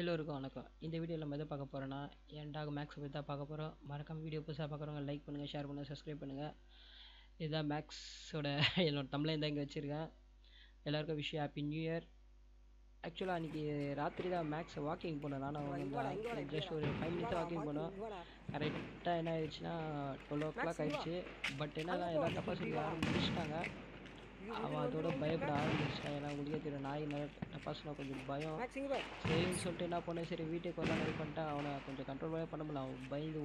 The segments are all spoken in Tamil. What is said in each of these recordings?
எல்லோருக்கும் வணக்கம். இந்த வீடியோவில் நம்ம எதை பார்க்க போகிறோன்னா என் டாக் மேக்ஸ் பற்றி தான் பார்க்க போகிறோம் மறக்காம வீடியோ புதுசாக பார்க்குறவங்க லைக் பண்ணுங்கள் ஷேர் பண்ணுங்கள் சப்ஸ்கிரைப் பண்ணுங்கள் இதுதான் மேக்ஸோட என்னோட தமிழையும் தான் இங்கே வச்சுருக்கேன். எல்லாருக்கும் விஷயம் ஹாப்பி நியூ இயர் ஆக்சுவலாக அன்றைக்கி ராத்திரி தான் மேக்ஸ் வாக்கிங் போனேன். நானும் ஜஸ்ட் ஒரு ஃபைவ் மினிட்ஸ் வாக்கிங் போனோம். கரெக்டாக என்ன ஆயிடுச்சுன்னா டுவெல் ஓ கிளாக் ஆயிடுச்சு. பட் என்னன்னா எல்லா டப்பாசிட்டி யாரும் முடிச்சிட்டாங்க. அவன் அதோட பயப்பட ஆரம்பிச்சிட்டான் ஏன்னா உங்களுக்கே தெரியும் நாய் டப்பாஸ்னா கொஞ்சம் பயம். சரின்னு சொல்லிட்டு என்ன பண்ணேன் சரி வீட்டுக்கு வரலாம் இது பண்ணிட்டேன் அவனை கொஞ்சம் கண்ட்ரோல் பண்ண முடியல. அவன் பயந்து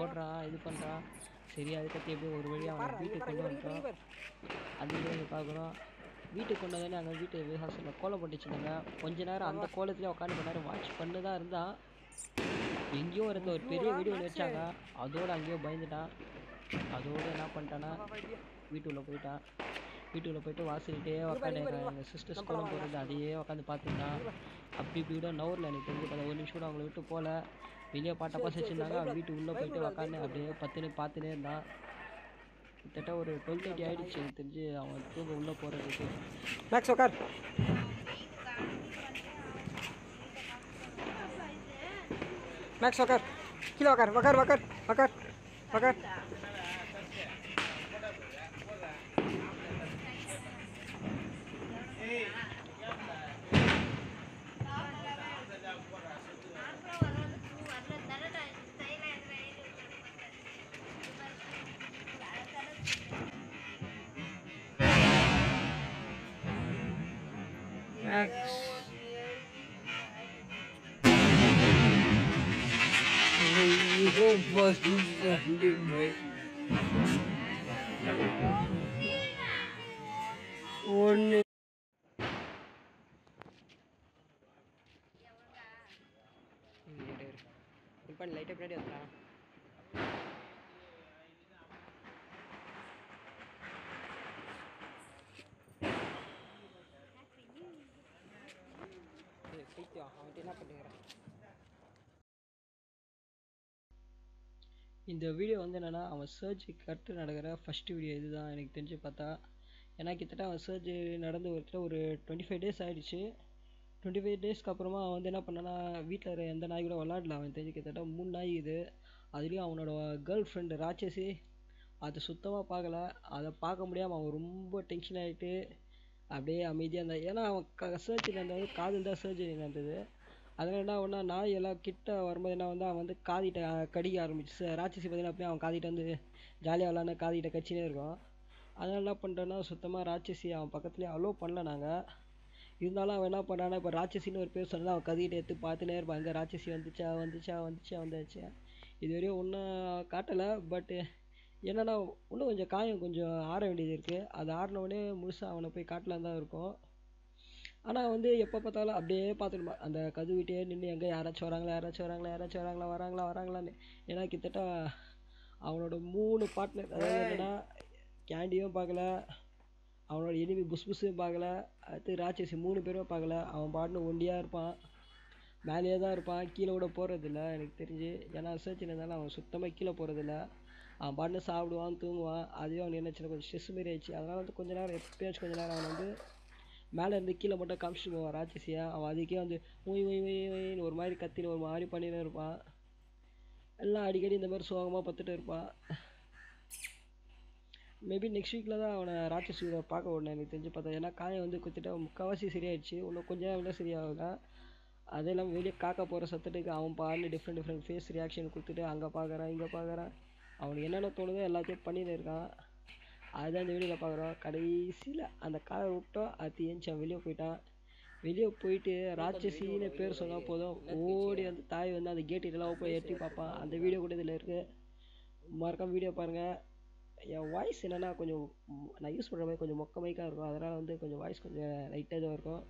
ஓடுறான் இது பண்ணுறான் சரி அதுக்கடுத்து எப்படியும் ஒரு வழியாக அவனை வீட்டுக்கு கொண்டு வந்துட்டோம். அந்த வீடியோ பார்க்குறோம் வீட்டுக்கு கொண்டு வந்தோடனே அங்கே வீட்டு விவசாயத்தில் கோலம் போட்டுச்சுனாங்க கொஞ்ச நேரம் அந்த கோலத்துலேயே உட்காந்து கொஞ்ச நேரம் வாட்ச் பண்ணு தான் இருந்தான் எங்கேயோ ஒருத்த ஒரு பெரிய வீடியோ வச்சாங்க அதோட அங்கேயோ பயந்துட்டான். அதோட என்ன பண்ணிட்டான்னா வீட்டுக்குள்ளே போயிட்டான். வீட்டுக்குள்ளே போயிட்டு வாசல்கிட்டே உட்காந்து எங்கள் சிஸ்டர்ஸ் கோலம் போடுறது அதையே உட்காந்து பார்த்துருந்தான் அப்படி இப்படி நவரில் எனக்கு தெரிஞ்சு பார்த்தா ஒரு நிமிஷம் கூட அவங்கள விட்டு போகல வெளியே பாட்டை பாஸ் வச்சுருந்தாங்க அவன் வீட்டு உள்ளே போயிட்டு உட்காந்து அப்படியே பத்துன்னு பார்த்துனே இருந்தான் கிட்டத்தட்ட ஒரு டுவெல் தேர்ட்டி ஆயிடுச்சு எனக்கு தெரிஞ்சு. அவன் தூங்க உள்ளே போகிறதுக்கு மேக்ஸ் உக்கார். மேக்ஸ் உக்கார். கீழே உக்கார். உக்கார் உக்கார் உக்கார் உக்கார். மேக்ஸ் ஒன்று இப்போ லைட்டாக பின்னாடி வந்துடா பைத்தியம் அவன்கிட்ட என்ன பண்ணுகிறேன் இந்த வீடியோ வந்து என்னென்னா அவன் சர்ஜரிக்கு அடுத்து நடக்கிற ஃபஸ்ட்டு வீடியோ இதுதான். எனக்கு தெரிஞ்சு பார்த்தா ஏன்னா கிட்டத்தட்ட அவன் சர்ஜரி நடந்து ஒருத்தர ஒரு டுவெண்ட்டி ஃபைவ் டேஸ் ஆகிடுச்சு டுவெண்ட்டி ஃபைவ் டேஸ்க்கு அப்புறமா அவன் வந்து என்ன பண்ணான்னா வீட்டில் இருக்கிற எந்த நாய் கூட விளாடல அவன் தெரிஞ்சு கிட்டத்தட்ட மூணு நாய் இது. அதுலேயும் அவனோட கேர்ள் ஃப்ரெண்டு ராட்சசி அதை சுத்தமாக பார்க்கல. அதை பார்க்க முடியாமல் அவன் ரொம்ப டென்ஷன் ஆகிட்டு அப்படியே அமைதியாக இருந்தா ஏன்னா அவன் க சர்ஜரி நடந்தது காதில் தான் சர்ஜரி நடந்தது. அதனால் என்ன ஒன்றா நாய் எல்லாம் கிட்ட வரும்போது என்ன வந்து அவன் வந்து காதிட்ட கடிக்க ஆரம்பிச்சு ராட்சசி பார்த்தீங்கன்னா அப்படியே அவன் காதிட்ட வந்து ஜாலியாக விளாண்டு காதிட்ட கச்சினே இருக்கும். அதனால் என்ன பண்ணுறேன்னா சுத்தமாக ராட்சசி அவன் பக்கத்துலேயே அலோவ் பண்ணல நாங்கள் இருந்தாலும் அவன் என்ன பண்ணானா இப்போ ராட்சசின்னு ஒரு பேர் சொன்னால் அவன் கதிகிட்ட எடுத்து பார்த்துனே இருப்பான். இங்கே ராட்சசி வந்துச்சா வந்துச்சா வந்துச்சா வந்தாச்சு. இதுவரையும் ஒன்றும் காட்டலை பட்டு என்னன்னா இன்னும் கொஞ்சம் காயம் கொஞ்சம் ஆற வேண்டியது இருக்குது அது ஆறினவுடனே முழுசாக அவனை போய் காட்டலாம் தான் இருக்கும். ஆனால் வந்து எப்போ பார்த்தாலும் அப்படியே பார்த்துருமா அந்த கதுவிட்டே நின்று எங்கே யாராச்சும் வராங்களா யாராச்சும் வராங்களா யாராச்சும் வராங்களா வராங்களா வராங்களான்னு. ஏன்னா கிட்டத்தட்ட அவனோட மூணு பார்ட்னர் அதாவது என்னன்னா கேண்டியும் பார்க்கல அவனோட எனிமி புஸ் புஸ்ஸையும் பார்க்கல அடுத்து ராட்சசி மூணு பேரும் பார்க்கல. அவன் பாட்டுன்னு ஒண்டியாக இருப்பான். மேலேயே தான் இருப்பான். கீழே கூட போகிறதில்ல எனக்கு தெரிஞ்சு. ஏன்னா இருந்தாலும் அவன் சுத்தமாக கீழே போகிறதில்ல அவன் பாட்டுன்னு சாப்பிடுவான் தூங்குவான். அதுவே அவனுக்கு என்ன சின்ன கொஞ்சம் ஸ்ட்ரெஸ் மாரி ஆயிடுச்சு. அதனால் வந்து கொஞ்ச நேரம் எப்பயாச்சும் கொஞ்ச நேரம் அவன் வந்து மேலே இருந்து கீழே மட்டும் காமிச்சிட்டு போவான் ராட்சசியா. அவன் அதுக்கே வந்து ஒய் ஒய் ஒய் ஒய்னு ஒரு மாதிரி கத்தின்னு ஒரு மாதிரி பண்ணின்னு இருப்பான். எல்லாம் அடிக்கடி இந்த மாதிரி சோகமாக பார்த்துட்டு இருப்பான். மேபி நெக்ஸ்ட் வீக்கில் தான் அவனை ராட்சசியோட பார்க்க விடணும் எனக்கு தெரிஞ்சு பார்த்தா. ஏன்னா காயம் வந்து குத்திட்டு முக்கால்வாசி சரியாயிடுச்சு. இன்னும் கொஞ்சம் நேரம் சரியாகுங்க அது இல்லாமல் வெளியே காக்க போகிற சத்துட்டுக்கு அவன் பாருன்னு டிஃப்ரெண்ட் டிஃப்ரெண்ட் ஃபேஸ் ரியாக்ஷன் கொடுத்துட்டு அங்கே பார்க்குறான் இங்கே பார்க்குறான் அவனுக்கு என்னென்ன தோணுதோ எல்லாத்தையும் பண்ணிட்டு இருக்கான். அதுதான் இந்த வீடியோவில் பார்க்குறோம். கடைசியில் அந்த காரை விட்டோம். அது ஏஞ்சி வெளியே போயிட்டான். வெளியே போயிட்டு ராட்சசின்னு பேர் சொன்னால் போதும். ஓடி வந்து தாய் வந்து அந்த கேட்டு இதெல்லாம் போய் எட்டி பார்ப்பான். அந்த வீடியோ கூட இதில் இருக்குது மறக்காம வீடியோ பாருங்கள் என் வாய்ஸ் என்னென்னா கொஞ்சம் நான் யூஸ் பண்ணுற மாதிரி கொஞ்சம் மொக்க மைக்காக இருக்கும். அதனால் வந்து கொஞ்சம் வாய்ஸ் கொஞ்சம் லைட்டாக இதுவாக இருக்கும்.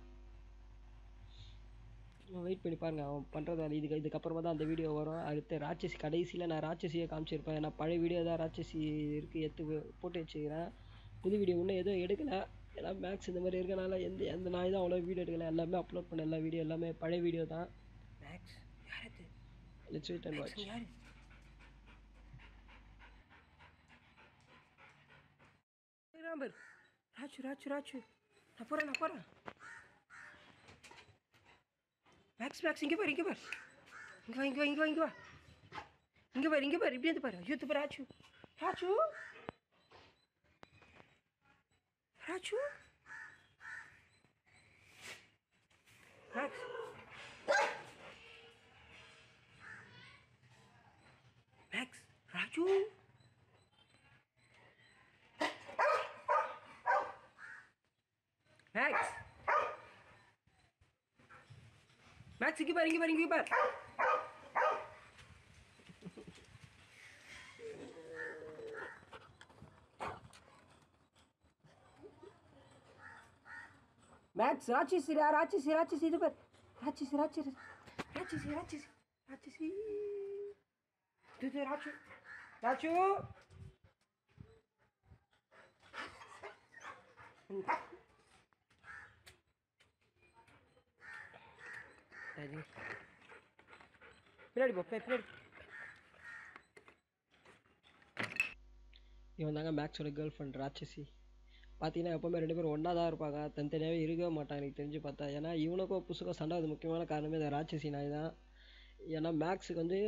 வெயிட் பண்ணி பாருங்கள் அவன் பண்ணுறது இதுக்கு இதுக்கப்புறமா தான் அந்த வீடியோ வரும். அடுத்து ராட்சசி கடைசியில் நான் ராட்சசியை காமிச்சிருப்பேன். ஏன்னா பழைய வீடியோ தான் ராட்சசி இருக்குது எடுத்து போட்டு வச்சுக்கிறேன். புது வீடியோ இன்னும் எதுவும் எடுக்கல. ஏன்னா மேக்ஸ் இந்த மாதிரி இருக்கனால எந்த எந்த நாய் தான் அவ்வளோ வீடியோ எடுக்கல. எல்லாமே அப்லோட் பண்ண எல்லா வீடியோ எல்லாமே பழைய வீடியோ தான். Max let's wait and watch ராம்பர். ராச்சு ராச்சு ராச்சு நான் போகிறேன் நான் போகிறேன் மேக்ஸ் மேக்ஸ் மேக்ஸ் இங்கே பாரு இங்கே பாரு இங்கே வா இங்கே வா இங்கே வா இங்கே வா இங்கே பாரு இங்கே பாரு இப்படி வந்து பாரு ஐயோ பாரு ராச்சு ராச்சு ராச்சு Max Max Raju Max Max இங்கே பாரு இங்கே பாரு இங்கே பாரு மேக்ஸ் ராட்சசிரா ராட்சசி ராட்சசி இது பாரு ராட்சசி ராட்சசி ராட்சசி ராட்சசி ராட்சசி இது இது ராட்சு ராட்சு சரி. பின்னாடி போ பின்னாடி. இவன் தாங்க மேக்ஸோட கேர்ள் ஃப்ரெண்ட் ராட்சசி. பார்த்தீங்கன்னா எப்போவுமே ரெண்டு பேரும் ஒன்றா தான் இருப்பாங்க. தனித்தனியாகவே இருக்கவே மாட்டாங்க எனக்கு தெரிஞ்சு பார்த்தா. ஏன்னா இவனுக்கும் புசுக்கும் சண்டை அது முக்கியமான காரணமே இந்த ராட்சசி நாய் தான். ஏன்னா மேக்ஸுக்கு வந்து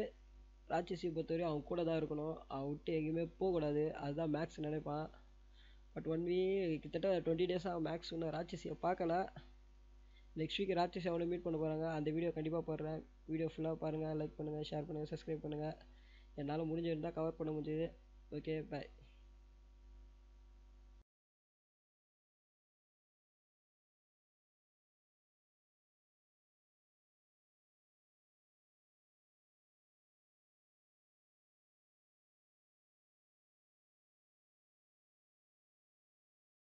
ராட்சசியை பொறுத்தவரையும் அவன் கூட தான் இருக்கணும். அவன் விட்டு எங்கேயுமே போகக்கூடாது. அதுதான் மேக்ஸ் நினைப்பான். பட் ஒன் வீ கிட்டத்தட்ட டுவெண்ட்டி டேஸாக மேக்ஸ் இன்னும் ராட்சசியை பார்க்கல. நெக்ஸ்ட் வீக் ராத்திரி அவனை மீட் பண்ண போகிறாங்க அந்த வீடியோ கண்டிப்பாக போடுறேன். வீடியோ ஃபுல்லாக பாருங்கள் லைக் பண்ணுங்கள் ஷேர் பண்ணுங்கள் சப்ஸ்கிரைப் பண்ணுங்கள் என்னால் முடிஞ்சிருந்தால் கவர் பண்ண முடிஞ்சது. Okay bye